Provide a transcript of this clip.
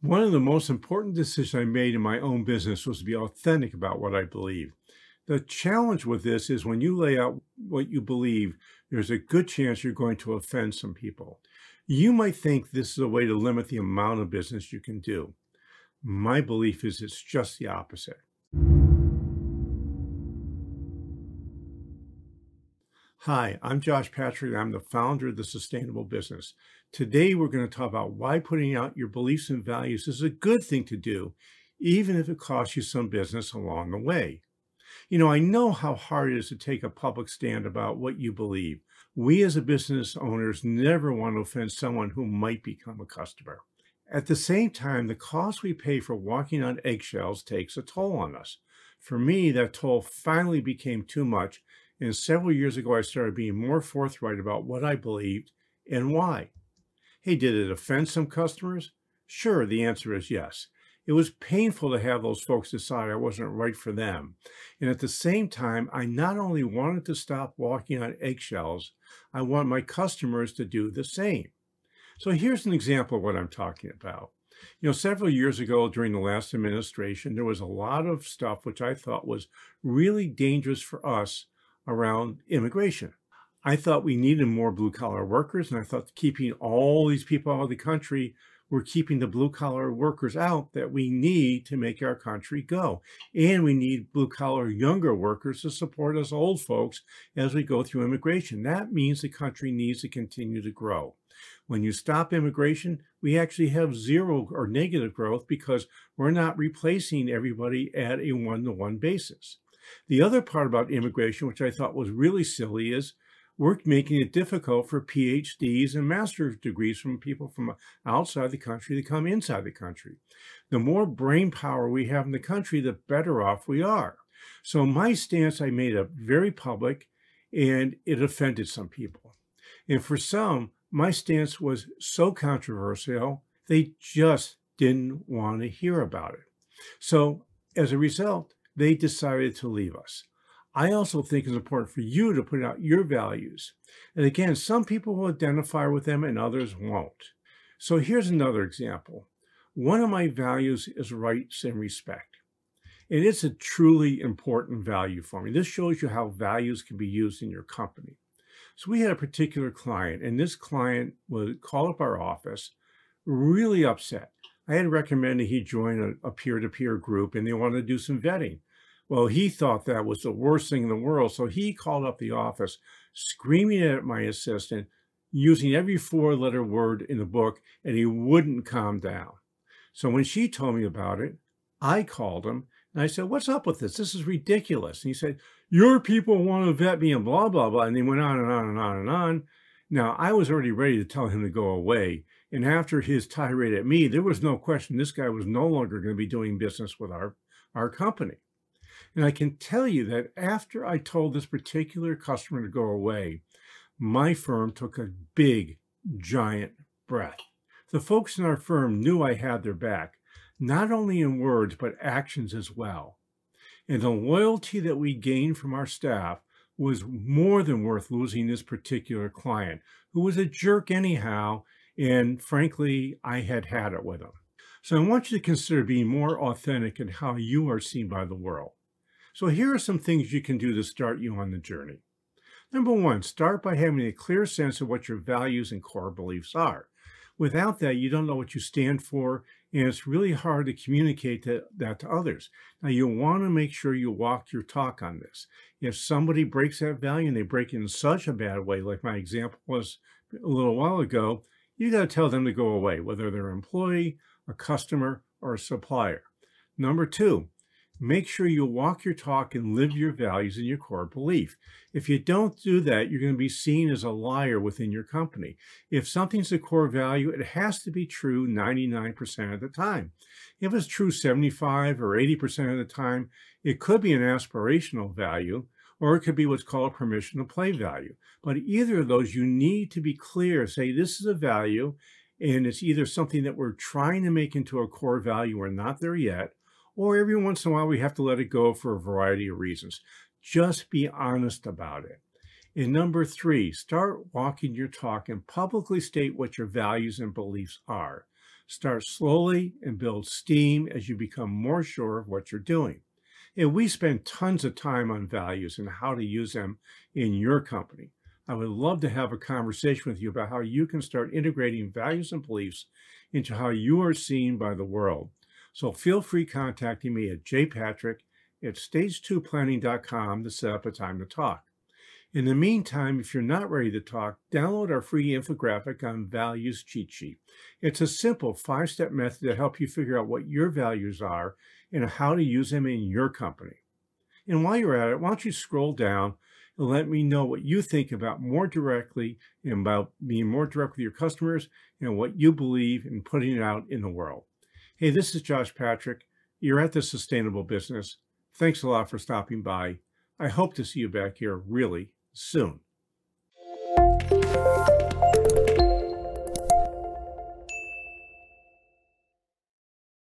One of the most important decisions I made in my own business was to be authentic about what I believe. The challenge with this is when you lay out what you believe, there's a good chance you're going to offend some people. You might think this is a way to limit the amount of business you can do. My belief is it's just the opposite. Hi, I'm Josh Patrick. I'm the founder of The Sustainable Business. Today, we're going to talk about why putting out your beliefs and values is a good thing to do, even if it costs you some business along the way. You know, I know how hard it is to take a public stand about what you believe. We as a business owners never want to offend someone who might become a customer. At the same time, the cost we pay for walking on eggshells takes a toll on us. For me, that toll finally became too much and several years ago, I started being more forthright about what I believed and why. Hey, did it offend some customers? Sure, the answer is yes. It was painful to have those folks decide I wasn't right for them. And at the same time, I not only wanted to stop walking on eggshells, I want my customers to do the same. So here's an example of what I'm talking about. You know, several years ago during the last administration, there was a lot of stuff which I thought was really dangerous for us around immigration. I thought we needed more blue collar workers, and I thought keeping all these people out of the country were keeping the blue collar workers out that we need to make our country go. And we need blue collar younger workers to support us old folks as we go through immigration. That means the country needs to continue to grow. When you stop immigration, we actually have zero or negative growth because we're not replacing everybody at a one to one basis. The other part about immigration, which I thought was really silly, is we're making it difficult for PhDs and master's degrees from people from outside the country to come inside the country. The more brain power we have in the country, the better off we are. So my stance I made up very public and it offended some people. And for some, my stance was so controversial, they just didn't want to hear about it. So as a result, they decided to leave us. I also think it's important for you to put out your values. And again, some people will identify with them and others won't. So here's another example. One of my values is rights and respect. And it's a truly important value for me. This shows you how values can be used in your company. So we had a particular client, and this client would call up our office really upset. I had recommended he join a peer-to-peer -peer group, and they wanted to do some vetting. Well, he thought that was the worst thing in the world. So he called up the office, screaming at my assistant, using every four letter word in the book, and he wouldn't calm down. So when she told me about it, I called him and I said, What's up with this? This is ridiculous. And he said, Your people want to vet me and blah, blah, blah. And he went on and on and on and on. Now, I was already ready to tell him to go away. And after his tirade at me, there was no question this guy was no longer going to be doing business with our, our company. And I can tell you that after I told this particular customer to go away, my firm took a big, giant breath. The folks in our firm knew I had their back, not only in words, but actions as well. And the loyalty that we gained from our staff was more than worth losing this particular client, who was a jerk anyhow, and frankly, I had had it with him. So I want you to consider being more authentic in how you are seen by the world. So here are some things you can do to start you on the journey. Number one, start by having a clear sense of what your values and core beliefs are. Without that, you don't know what you stand for, and it's really hard to communicate to, that to others. Now, you want to make sure you walk your talk on this. If somebody breaks that value and they break it in such a bad way, like my example was a little while ago, you got to tell them to go away, whether they're an employee, a customer, or a supplier. Number two, Make sure you walk your talk and live your values and your core belief. If you don't do that, you're going to be seen as a liar within your company. If something's a core value, it has to be true 99% of the time. If it's true 75 or 80% of the time, it could be an aspirational value, or it could be what's called a permission to play value. But either of those, you need to be clear, say this is a value, and it's either something that we're trying to make into a core value or not there yet, or every once in a while we have to let it go for a variety of reasons. Just be honest about it. And number three, start walking your talk and publicly state what your values and beliefs are. Start slowly and build steam as you become more sure of what you're doing. And we spend tons of time on values and how to use them in your company. I would love to have a conversation with you about how you can start integrating values and beliefs into how you are seen by the world. So feel free contacting me at jpatrick at stage2planning.com to set up a time to talk. In the meantime, if you're not ready to talk, download our free infographic on values cheat sheet. It's a simple five-step method to help you figure out what your values are and how to use them in your company. And while you're at it, why don't you scroll down and let me know what you think about more directly and about being more direct with your customers and what you believe in putting it out in the world. Hey, this is Josh Patrick. You're at the Sustainable Business. Thanks a lot for stopping by. I hope to see you back here really soon.